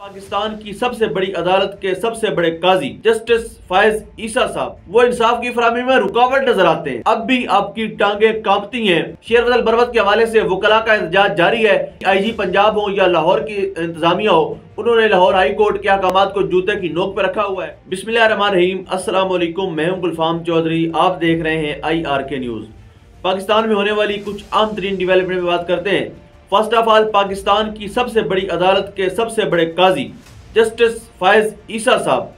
पाकिस्तान की सबसे बड़ी अदालत के सबसे बड़े काजी, जस्टिस फायज ईसा साहब, वो इंसाफ की फरामी में रुकावट नज़र आते हैं। अब भी आपकी टांगे कांपती हैं। शेर बदल बरवत के हवाले से वकला का एहतजाज जारी है। आई जी पंजाब हो या लाहौर की इंतजामिया हो, उन्होंने लाहौर हाई कोर्ट के अहकाम को जूते की नोक पर रखा हुआ है। बिस्मिल्लाहिर्रहमानिर्रहीम अस्सलाम वालेकुम मैं गुलफाम चौधरी, आप देख रहे हैं I R K news. Pakistan में होने वाली कुछ आम तरीन डिवेलपमेंट में बात करते हैं। फ़र्स्ट ऑफ़ ऑल, पाकिस्तान की सबसे बड़ी अदालत के सबसे बड़े काजी, जस्टिस फायज ईसा साहब,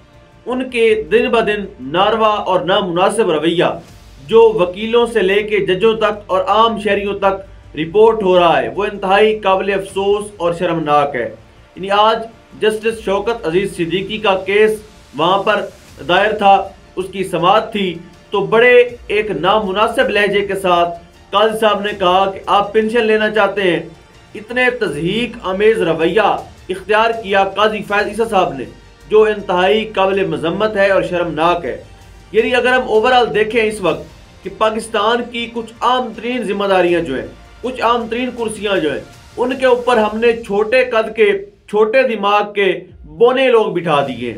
उनके दिन ब दिन नारवा और नामुनासिब रवैया, जो वकीलों से लेके जजों तक और आम शहरियों तक रिपोर्ट हो रहा है, वो इंतहाई काबिल अफसोस और शर्मनाक है। यानी आज जस्टिस शौकत अज़ीज़ सिद्दीकी का केस वहाँ पर दायर था, उसकी समात थी तो बड़े एक नामुनासिब लहजे के साथ काजी साहब ने कहा कि आप पेंशन लेना चाहते हैं इतने तजहीक अमेज रवैया इख्तियार किया काजी फैज ईसा साहब ने, जो इंतहाई काबिल मजम्मत है और शर्मनाक है। यानी अगर हम ओवरऑल देखें इस वक्त कि पाकिस्तान की कुछ आम तरीन जिम्मेदारियाँ जो हैं, कुछ आम तरीन कुर्सियाँ जो हैं, उनके ऊपर हमने छोटे कद के, छोटे दिमाग के बोने लोग बिठा दिए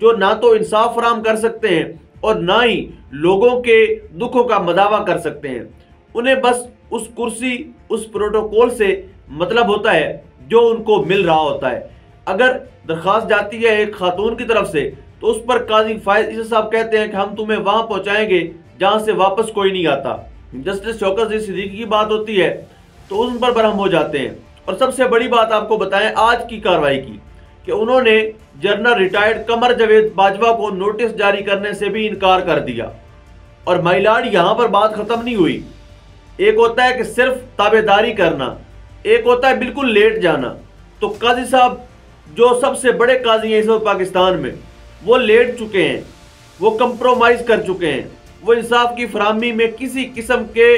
जो ना तो इंसाफ फराम कर सकते हैं और ना ही लोगों के दुखों का मदावा कर सकते हैं। उन्हें बस उस कुर्सी, उस प्रोटोकॉल से मतलब होता है, जो उनको मिल रहा होता है। अगर दरख्वास्त जाती है एक खातून की तरफ़ से तो उस पर काजी फायद इसे साहब कहते हैं कि हम तुम्हें वहाँ पहुंचाएँगे, जहाँ से वापस कोई नहीं आता। जस्टिस शौकत सिद्दीकी की बात होती है तो उन पर बरहम हो जाते हैं। और सबसे बड़ी बात आपको बताएँ आज की कार्रवाई की, कि उन्होंने जनरल रिटायर्ड कमर जवेद बाजवा को नोटिस जारी करने से भी इनकार कर दिया। और माइलाड यहाँ पर बात खत्म नहीं हुई। एक होता है कि सिर्फ़ ताबेदारी करना एक होता है बिल्कुल लेट जाना। तो काजी साहब, जो सबसे बड़े काजी हैं इस वक्त पाकिस्तान में, वो लेट चुके हैं, वो कंप्रोमाइज कर चुके हैं। वो इंसाफ की फरहमी में किसी किस्म के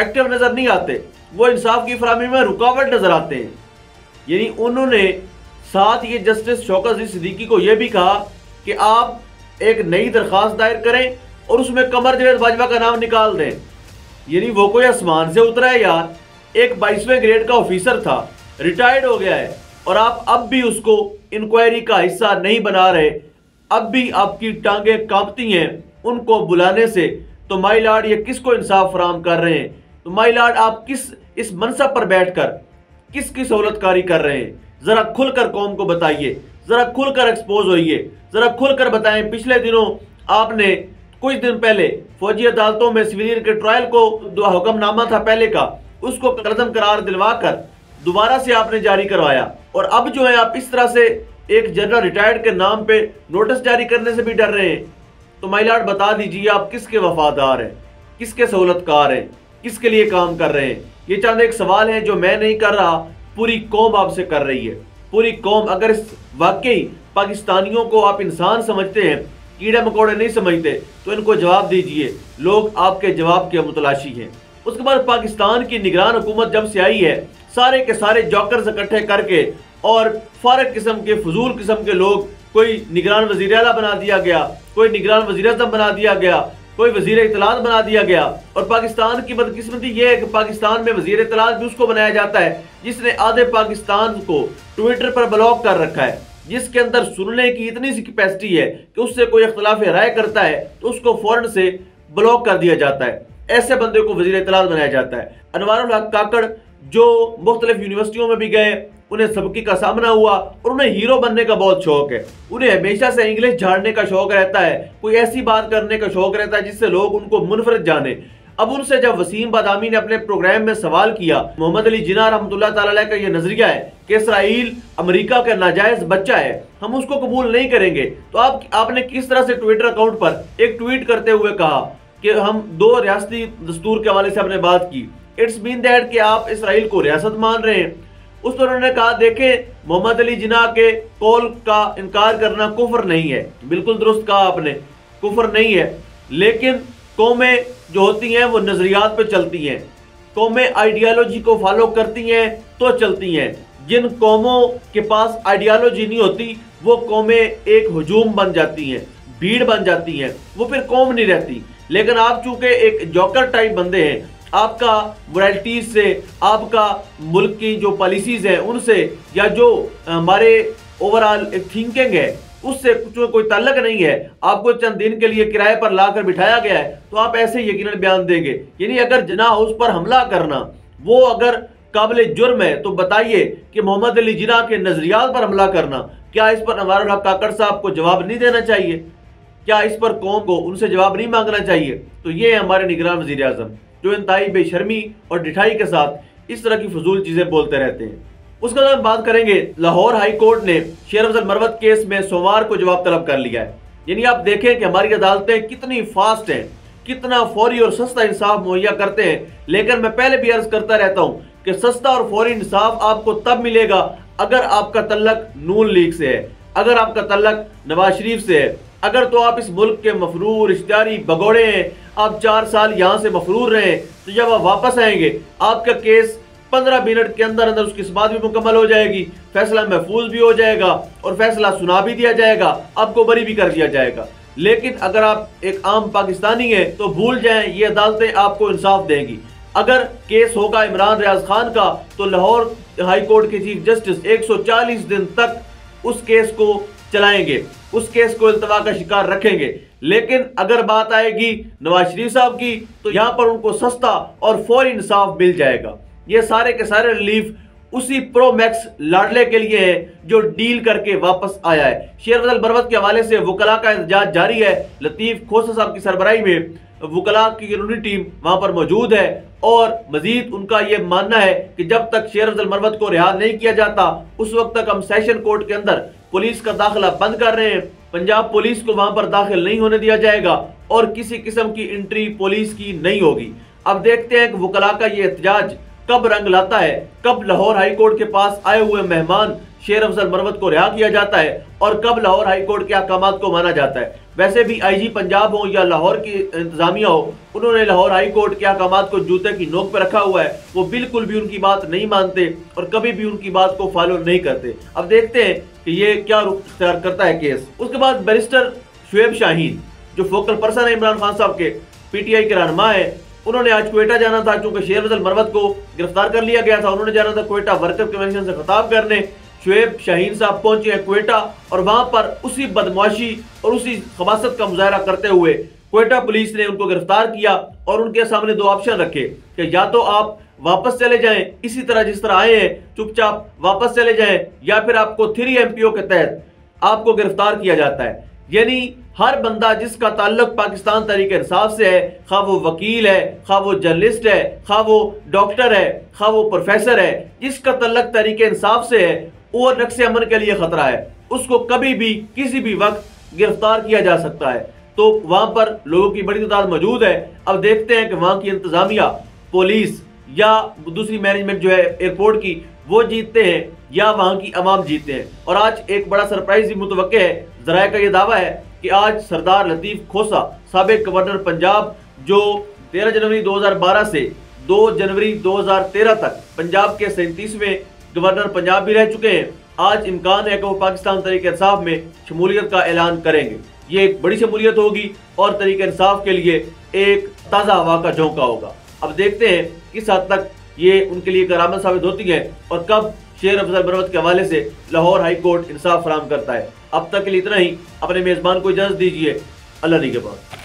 एक्टिव नज़र नहीं आते। वो इंसाफ की फरहमी में रुकावट नज़र आते हैं। यानी उन्होंने साथ ये जस्टिस शौकत सिद्दीकी को यह भी कहा कि आप एक नई दरख्वास्त दायर करें और उसमें कमर जवेद बाजवा का नाम निकाल दें। यानी वो कोई आसमान से उतरा है यार। एक बाईसवें ग्रेड का ऑफिसर था रिटायर्ड हो गया है और आप अब भी उसको इंक्वायरी का हिस्सा नहीं बना रहे। अब भी आपकी टांगे कांपती हैं उनको बुलाने से। तो माई लाड ये किसको इंसाफ फराम कर रहे हैं? तो माई लाड आप किस, इस मनसब पर बैठकर किसकी सहूलतकारी कर रहे हैं? ज़रा खुलकर कौम को बताइए, ज़रा खुलकर एक्सपोज होइए, ज़रा खुलकर बताएँ, पिछले दिनों आपने कुछ दिन पहले फौजी अदालतों में सिविलियन के ट्रायल को हुक्मनामा था पहले का। उसको कदम करार दिलवा कर दोबारा से आपने जारी करवाया। और अब जो है आप इस तरह से एक जनरल रिटायर्ड के नाम पे नोटिस जारी करने से भी डर रहे हैं। तो माइलाड बता दीजिए आप किसके वफादार हैं? किसके सहूलतकार हैं? किसके लिए काम कर रहे हैं? ये चंद एक सवाल है जो मैं नहीं कर रहा, पूरी कौम आपसे कर रही है। पूरी कौम अगर इस वाकई पाकिस्तानियों को आप इंसान समझते हैं, कीड़े मकोड़े नहीं समझते तो इनको जवाब दीजिए। लोग आपके जवाब के मुतलाशी हैं। उसके बाद पाकिस्तान की निगरान हुकूमत जब से आई है, सारे के सारे जॉकर्स इकट्ठे करके और फारक किस्म के, फजूल किस्म के लोग कोई निगरान वज़ीर अला बना दिया गया, कोई निगरान वज़ीर अजम बना दिया गया, कोई वज़ीर इतलात बना दिया गया। और पाकिस्तान की बदकिस्मती यह है कि पाकिस्तान में वज़ीर इतलात भी उसको बनाया जाता है, जिसने आधे पाकिस्तान को ट्विटर पर ब्लॉक कर रखा है, जिसके अंदर सुनने की इतनी सी कैपेसिटी है कि उससे कोई अख्तिलाफ राय करता है तो उसको फ़ौरन से ब्लॉक कर दिया जाता है। ऐसे बंदे को वज़ीर इतलात बनाया जाता है। अनवर काकड़, जो मुख्तलिफ़ यूनिवर्सिटियों में भी गए, उन्हें सबकी का सामना हुआ और उन्हें हीरो बनने का बहुत शौक है। उन्हें हमेशा से इंग्लिश झाड़ने का शौक रहता है, कोई ऐसी बात करने का शौक रहता है जिससे लोग उनको मुनफरद जाने। अब उनसे जब वसीम बादामी ने अपने प्रोग्राम में सवाल किया, मोहम्मद अली जिना रहमत का यह नज़रिया है कि इसराइल अमेरिका का नाजायज बच्चा है, हम उसको कबूल नहीं करेंगे। तो आप, आपने किस तरह से ट्विटर अकाउंट पर एक ट्वीट करते हुए कहा कि हम दो रियासती दस्तूर के हवाले से हमने बात की। इट्स बीन दैट कि आप इसराइल को रियासत मान रहे हैं। उस पर उन्होंने कहा, देखें, मोहम्मद अली जिना के कौल का इनकार करना कुफर नहीं है। बिल्कुल दुरुस्त कहा आपने, कुफर नहीं है। लेकिन कौमें जो होती हैं, वो नज़रियात पर चलती हैं। कौमें आइडियालॉजी को फॉलो करती हैं तो चलती हैं। जिन कौमों के पास आइडियालॉजी नहीं होती, वो कौमें एक हजूम बन जाती हैं, भीड़ बन जाती हैं। वो फिर कौम नहीं रहती। लेकिन आप चूँकि एक जॉकर टाइप बंदे हैं, आपका वराइटीज से, आपका मुल्क की जो पॉलिसीज़ हैं, उनसे, या जो हमारे ओवरऑल थिंकिंग है, उससे कुछ कोई तल्लक नहीं है। आपको चंद दिन के लिए किराए पर लाकर बिठाया गया है तो आप ऐसे यकीन बयान देंगे। यानी अगर जना हाउस पर हमला करना, वो अगर काबिल जुर्म है तो बताइए कि मोहम्मद अली जिना के नजरियात पर हमला करना, क्या इस पर नवार काकड़ साहब को जवाब नहीं देना चाहिए? क्या इस पर कौम को उनसे जवाब नहीं मांगना चाहिए? तो ये है हमारे निगरान वज़ीर अजम जो इंतहाई बेशर्मी और डिठाई के साथ इस तरह की फजूल चीज़ें बोलते रहते हैं। उसके बाद हम बात करेंगे, लाहौर हाई कोर्ट ने शेर अफजल मरवत केस में सोमवार को जवाब तलब कर लिया है। यानी आप देखें कि हमारी अदालतें कितनी फास्ट हैं, कितना फौरी और सस्ता इंसाफ मुहैया करते हैं। लेकिन मैं पहले भी अर्ज़ करता रहता हूँ कि सस्ता और फौरी इंसाफ आपको तब मिलेगा अगर आपका तल्लक नून लीग से है, अगर आपका तल्लक नवाज़ शरीफ से है। अगर तो आप इस मुल्क के मफरूर इश्तारी भगोड़े हैं, आप चार साल यहाँ से मफरूर रहे तो जब आप वापस आएँगे, आपका केस पंद्रह मिनट के अंदर अंदर उसकी समात भी मुकम्मल हो जाएगी। फैसला महफूज भी हो जाएगा और फैसला सुना भी दिया जाएगा, आपको बरी भी कर दिया जाएगा। लेकिन अगर आप एक आम पाकिस्तानी हैं तो भूल जाएँ, ये अदालतें आपको इंसाफ देंगी। अगर केस होगा इमरान रियाज खान का तो लाहौर हाई कोर्ट के चीफ जस्टिस 140 दिन तक उस केस को चलाएँगे। उस केस को इल्तवा का शिकार रखेंगे। लेकिन अगर बात आएगी नवाज़ शरीफ साहब की तो यहाँ पर उनको सस्ता और फौरी इंसाफ मिल जाएगा। ये सारे के सारे रिलीफ उसी प्रो मैक्स लाडले के लिए है, जो डील करके वापस आया है। शेर बदल बरवत के हवाले से वकला का एहतजाज जारी है। लतीफ खोसा साहब की सरबराही में वकला की कानूनी टीम वहाँ पर मौजूद है। और मजीद उनका यह मानना है कि जब तक शेर अफजल मरवत को रिहा नहीं किया जाता, उस वक्त तक हम सेशन कोर्ट के अंदर पुलिस का दाखिला बंद कर रहे हैं। पंजाब पुलिस को वहाँ पर दाखिल नहीं होने दिया जाएगा और किसी किस्म की एंट्री पुलिस की नहीं होगी। अब देखते हैं कि वकला का ये एहतजाज कब रंग लाता है, कब लाहौर हाईकोर्ट के पास आए हुए मेहमान शेर अफजल मरवत को रिहा किया जाता है और कब लाहौर हाई कोर्ट के अहकाम को माना जाता है। वैसे भी आईजी पंजाब हो या लाहौर की इंतजामिया हो, उन्होंने लाहौर हाई कोर्ट के अहकाम को जूते की नोक पर रखा हुआ है। वो बिल्कुल भी उनकी बात नहीं मानते और कभी भी उनकी बात को फॉलो नहीं करते। अब देखते हैं कि ये क्या रुख इख्तियार करता है केस। उसके बाद बैरिस्टर शुएब शाहीन, जो फोकल पर्सन है इमरान खान साहब के, पीटीआई के रहनमा है, उन्होंने आज कोयटा जाना था क्योंकि शेर फजल मरवत को गिरफ़्तार कर लिया गया था। उन्होंने जाना था कोयटा वर्कर कन्वेंशन से खिताब करने। शुएब शाहीन साहब पहुँचे हैं कोयटा और वहाँ पर उसी बदमाशी और उसी खबासत का मुजाहरा करते हुए कोयटा पुलिस ने उनको गिरफ़्तार किया और उनके सामने दो ऑप्शन रखे कि या तो आप वापस चले जाएँ इसी तरह जिस तरह आए हैं, चुपचाप वापस चले जाएँ, या फिर आपको थ्री एमपीओ के तहत आपको गिरफ़्तार किया जाता है। यानी हर बंदा जिसका ताल्लुक पाकिस्तान तरीके इंसाफ से है खा वो वकील है खा वो जर्नलिस्ट है खा वो डॉक्टर है खा वो प्रोफेसर है, जिसका तल्लक तरीके इंसाफ से है वो नक्स अमन के लिए खतरा है। उसको कभी भी, किसी भी वक्त गिरफ़्तार किया जा सकता है। तो वहाँ पर लोगों की बड़ी तादाद मौजूद है। अब देखते हैं कि वहाँ की इंतजामिया, पुलिस या दूसरी मैनेजमेंट जो है एयरपोर्ट की, वो जीतते हैं या वहाँ की अवाम जीतते हैं। और आज एक बड़ा सरप्राइज़ भी मुतव है। जराए का ये दावा है कि आज सरदार लतीफ़ खोसा, सबक गवर्नर पंजाब, जो 13 जनवरी 2012 से 2 जनवरी 2013 तक पंजाब के सैंतीसवें गवर्नर पंजाब भी रह चुके हैं। आज इम्कान है कि वो पाकिस्तान तरीके इंसाफ में शमूलियत का ऐलान करेंगे। ये एक बड़ी शमूलियत होगी और तरीके इंसाफ के लिए एक ताज़ा हवा का झोंका होगा। अब देखते हैं किस हद तक ये उनके लिए करामत साबित होती है और कब शेर अफजल बरवत के हवाले से लाहौर हाई कोर्ट इंसाफ फराम करता है। अब तक के लिए इतना ही। अपने मेज़बान को इजाज़त दीजिए। अल्लाह के बाद